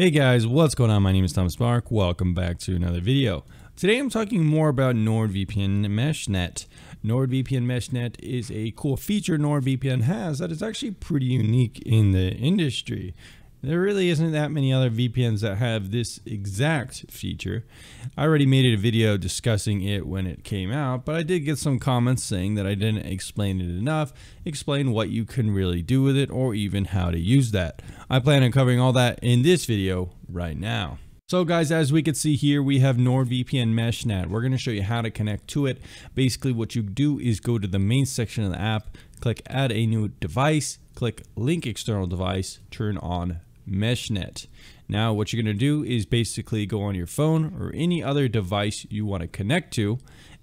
Hey guys, what's going on? My name is Thomas Spark. Welcome back to another video. Today I'm talking more about NordVPN MeshNet. NordVPN MeshNet is a cool feature NordVPN has that is actually pretty unique in the industry. There really isn't that many other VPNs that have this exact feature. I already made a video discussing it when it came out, but I did get some comments saying that I didn't explain it enough, explain what you can really do with it, or even how to use that. I plan on covering all that in this video right now. So guys, as we can see here, we have NordVPN MeshNet. We're going to show you how to connect to it. Basically, what you do is go to the main section of the app, click add a new device, click link external device, turn on MeshNet. Now what you're going to do is basically go on your phone or any other device you want to connect to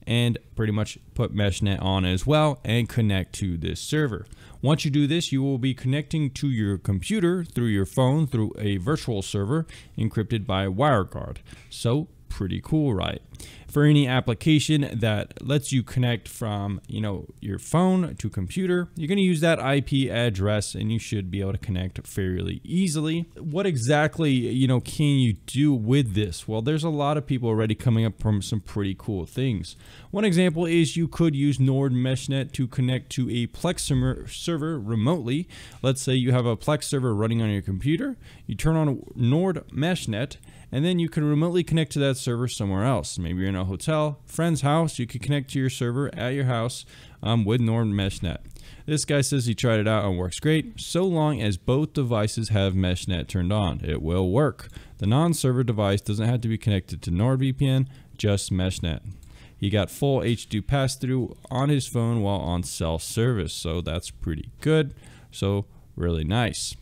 and pretty much put MeshNet on as well and connect to this server. Once you do this, you will be connecting to your computer through your phone through a virtual server encrypted by WireGuard. So pretty cool, right? For any application that lets you connect from, you know, your phone to computer, you're going to use that IP address and you should be able to connect fairly easily. What exactly, you know, can you do with this? Well, there's a lot of people already coming up from some pretty cool things. One example is you could use Nord MeshNet to connect to a Plex server remotely. Let's say you have a Plex server running on your computer. You turn on Nord MeshNet and then you can remotely connect to that server somewhere else. Maybe you're in a hotel, friend's house, you can connect to your server at your house um, with Nord MeshNet. This guy says he tried it out and works great, so long as both devices have MeshNet turned on. It will work. The non-server device doesn't have to be connected to NordVPN, just MeshNet. He got full H2 pass-through on his phone while on cell service, so that's pretty good. So really nice.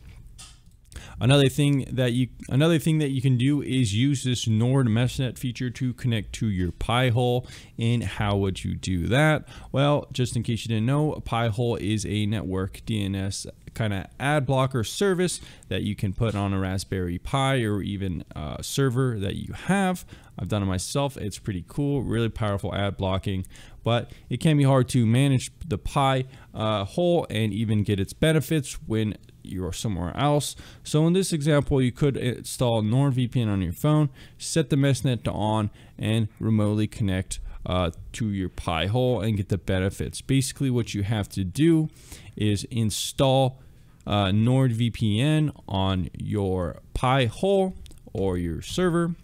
Another thing that you another thing that you can do is use this Nord MeshNet feature to connect to your Pi-hole. And how would you do that? Well, just in case you didn't know, a Pi-hole is a network DNS kind of ad blocker service that you can put on a Raspberry Pi or even a server that you have. I've done it myself. It's pretty cool, really powerful ad blocking, but it can be hard to manage the Pi uh, hole and even get its benefits when you're somewhere else. So in this example, you could install NordVPN on your phone, set the MeshNet to on, and remotely connect uh, to your Pi hole and get the benefits. Basically, what you have to do is install uh, NordVPN on your Pi hole or your server.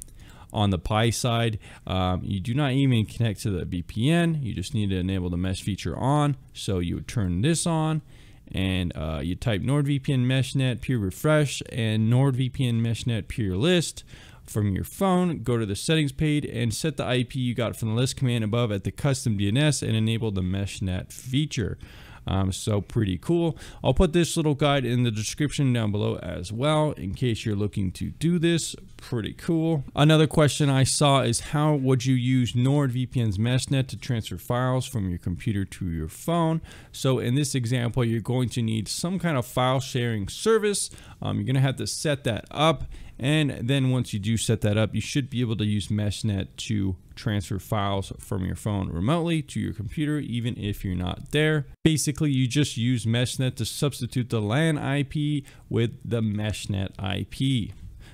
On the Pi side, um, you do not even connect to the VPN. You just need to enable the mesh feature on. So you would turn this on and uh, you type NordVPN MeshNet Peer Refresh and NordVPN MeshNet Peer List from your phone, go to the settings page and set the IP you got from the list command above at the custom DNS and enable the MeshNet feature. Um, so pretty cool. I'll put this little guide in the description down below as well in case you're looking to do this. Pretty cool. Another question I saw is how would you use NordVPN's MeshNet to transfer files from your computer to your phone? So in this example, you're going to need some kind of file sharing service. Um, you're going to have to set that up and then once you do set that up, you should be able to use MeshNet to transfer files from your phone remotely to your computer, even if you're not there. Basically, you just use MeshNet to substitute the LAN IP with the MeshNet IP.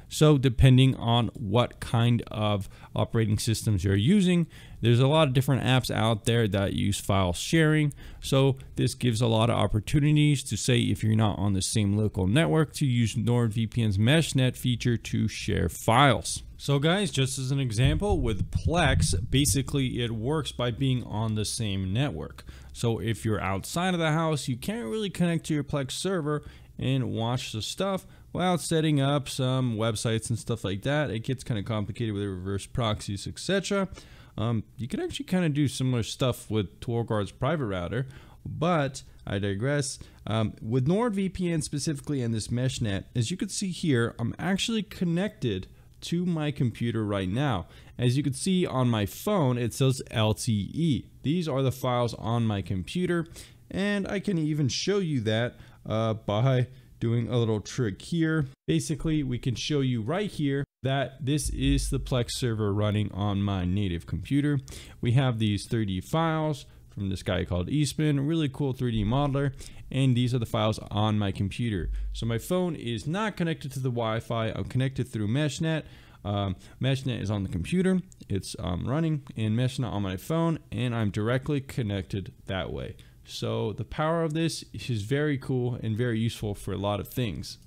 So depending on what kind of operating systems you're using, there's a lot of different apps out there that use file sharing. So this gives a lot of opportunities to say if you're not on the same local network to use NordVPN's MeshNet feature to share files. So guys, just as an example with Plex, basically it works by being on the same network. So if you're outside of the house, you can't really connect to your Plex server and watch the stuff while setting up some websites and stuff like that. It gets kind of complicated with reverse proxies, etc. Um, you can actually kind of do similar stuff with TorGuard's private router, but I digress. Um, with NordVPN specifically and this MeshNet, as you can see here, I'm actually connected to my computer right now. As you can see on my phone, it says LTE. These are the files on my computer, and I can even show you that uh, by doing a little trick here. Basically, we can show you right here that this is the Plex server running on my native computer. We have these 3D files from this guy called Eastman, really cool 3D modeler. And these are the files on my computer. So my phone is not connected to the Wi-Fi. I'm connected through MeshNet. Um, MeshNet is on the computer. It's um, running in MeshNet on my phone, and I'm directly connected that way. So the power of this is very cool and very useful for a lot of things.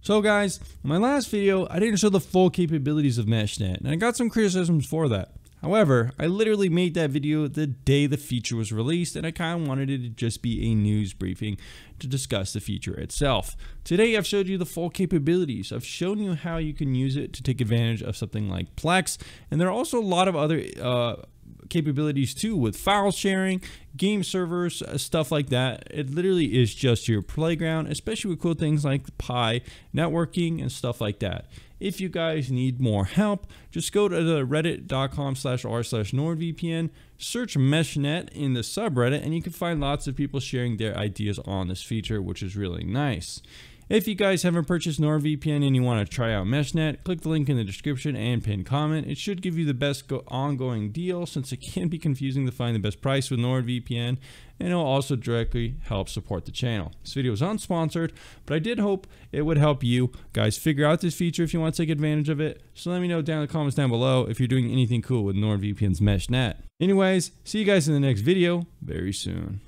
So guys, in my last video, I didn't show the full capabilities of MeshNet, and I got some criticisms for that. However, I literally made that video the day the feature was released and I kind of wanted it to just be a news briefing to discuss the feature itself. Today I've showed you the full capabilities. I've shown you how you can use it to take advantage of something like Plex and there are also a lot of other uh, capabilities too with file sharing, game servers, uh, stuff like that. It literally is just your playground, especially with cool things like Pi, networking, and stuff like that. If you guys need more help, just go to the reddit.com slash r slash NordVPN, search MeshNet in the subreddit, and you can find lots of people sharing their ideas on this feature, which is really nice. If you guys haven't purchased NordVPN and you want to try out MeshNet, click the link in the description and pin comment. It should give you the best ongoing deal since it can be confusing to find the best price with NordVPN and it will also directly help support the channel. This video is unsponsored, but I did hope it would help you guys figure out this feature if you want to take advantage of it. So let me know down in the comments down below if you're doing anything cool with NordVPN's MeshNet. Anyways, see you guys in the next video very soon.